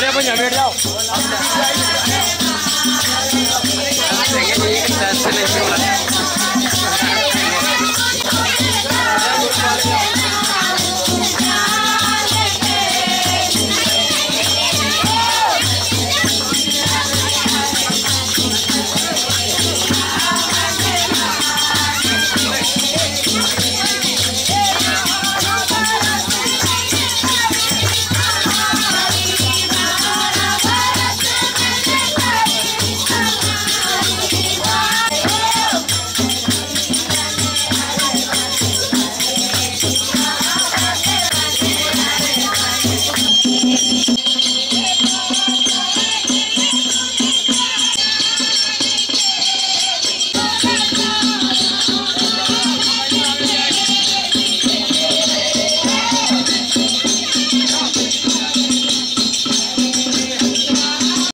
Dia 那边了